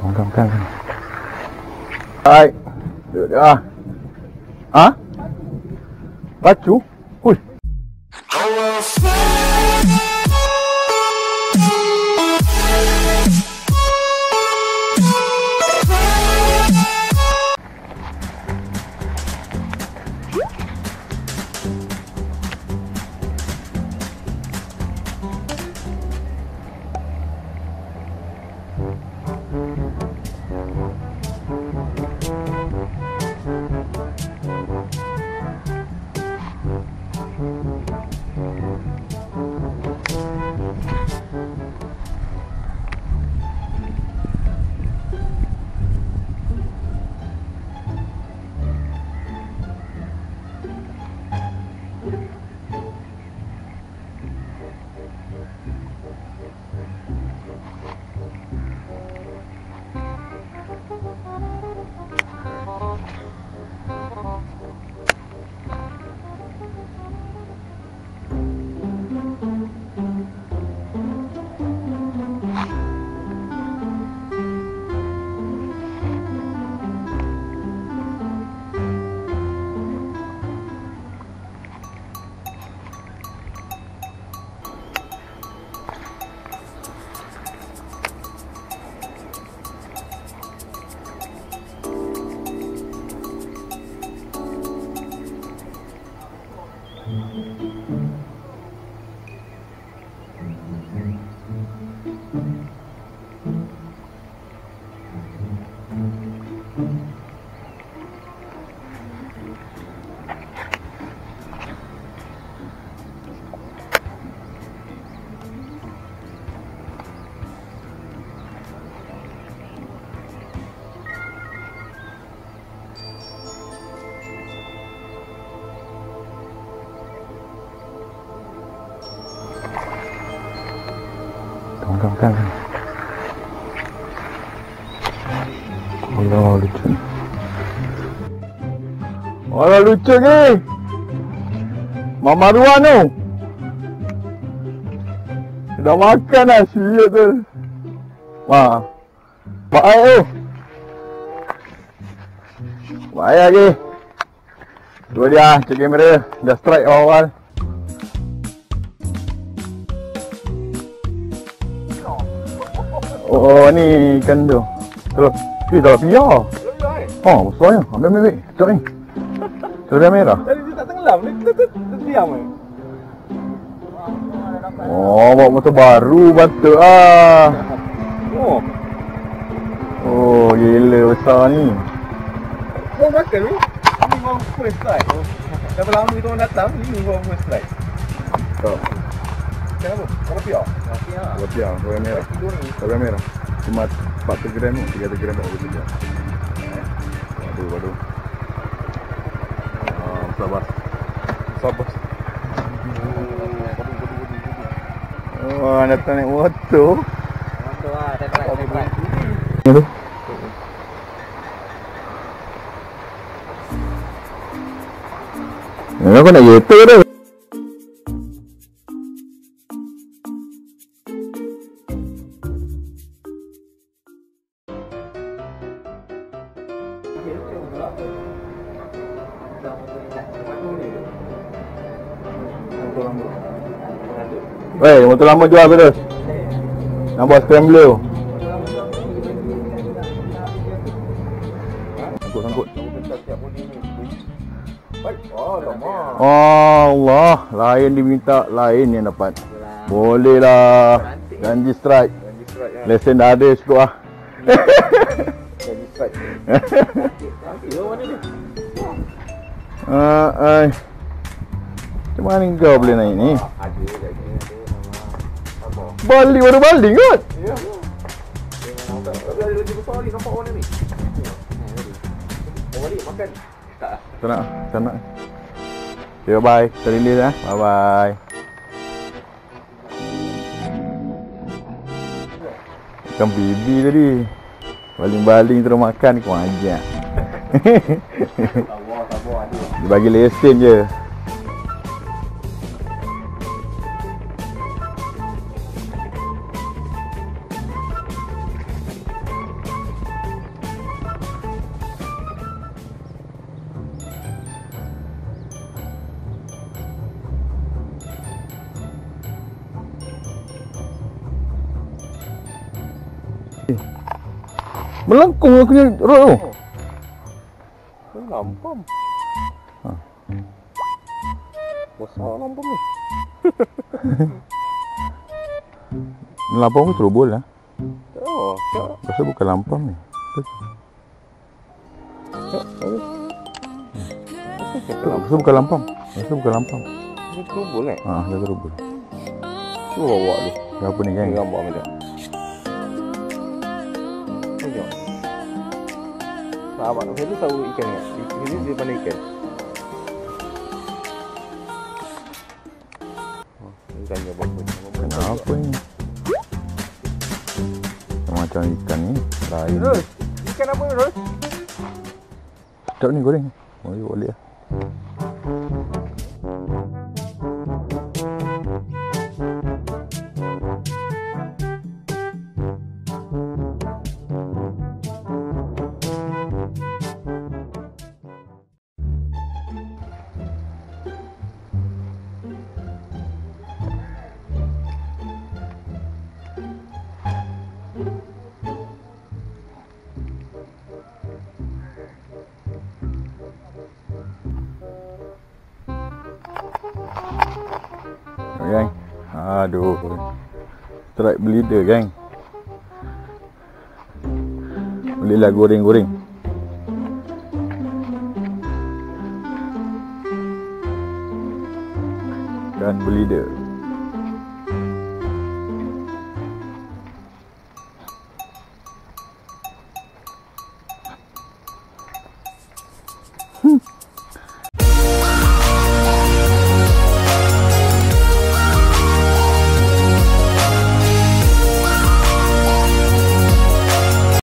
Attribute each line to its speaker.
Speaker 1: Không không này, Đây Được chưa Hả? Bắt chú. Ui. Kan. Allah lucu ni. Lucu ni. Mama Ruan tu. Dah makan dah siap tu. Wah. Baik tu. Baik lagi. Tu dia cek kamera. Dah strike awal-awal. Oh ni ikan tu. Terus. Eh dah piar. Oh besarnya. Ambil ambil ambil. Sekejap ni. Sudah merah.
Speaker 2: Tadi dia tak tenggelam, dia dia- dia- dia diam eh.
Speaker 1: Oh bawa motor baru patut ah.
Speaker 2: Oh,
Speaker 1: Oh gila besar ni.
Speaker 2: mau makan ni? Ini baru first strike. Oh. Dah lama kita orang datang, ini baru first strike.
Speaker 1: Tak.
Speaker 2: Macam apa? Berapa piak? Berapa piak?
Speaker 1: Dua piar. Dua merah. Dua merah. Cuma 4 gram tu. 3 gram tak boleh juga. Waduh waduh. Ah, sabar. Sabar. Oh, datang naik motor.
Speaker 2: Motor lah.
Speaker 1: Ni tu. Ya, aku nak kereta tu. Weh, motor lama jual terus. Nak buat scrambler. Sangkut, sangkut.
Speaker 2: Oh.
Speaker 1: Allah, lain diminta, lain yang dapat. Boleh lah. Janji strike.
Speaker 2: Strike.
Speaker 1: Lesen dah ada cukup lah.
Speaker 2: Janji strike. Mana dia?
Speaker 1: Ah, ai. Macam mana kau boleh naik ni?
Speaker 2: Ada lagi. Apa?
Speaker 1: Balik baru baling kot.
Speaker 2: Ya. Tapi ada lagi besar ni, nampak warna ni. Oh, balik makan. Tak.
Speaker 1: Tak nak, tak nak. Okay, bye-bye. Kita release eh. Bye-bye. Makan bibi tadi. Baling-baling terus makan kau ajak. Dia bagi layer stain je Melengkung aku punya road tu.
Speaker 2: Oh. Lampam. Besar lampam ni.
Speaker 1: Lampau aku terubul lah.
Speaker 2: Oh, tak.
Speaker 1: Rasa bukan lampam ni.
Speaker 2: Tak. Bagus.
Speaker 1: Rasa bukan lampam. Rasa bukan lampam.
Speaker 2: Ini kubur ni.
Speaker 1: Ha, dah terubul.
Speaker 2: Cuba bawa tu.
Speaker 1: Apa ni
Speaker 2: Ini
Speaker 1: geng?
Speaker 2: gambar macam. Tengok. Sahabat aku tahu ikan ni. Ikan ni dia pandai ikan. Oh, ikan dia bagus.
Speaker 1: Kenapa ni? Macam ikan ni. Lain.
Speaker 2: Terus. Ikan apa terus?
Speaker 1: Sekejap ni goreng. Oh, ya boleh lah. Geng. Aduh. Strike bleeder geng. Bolehlah goreng-goreng. Dan bleeder.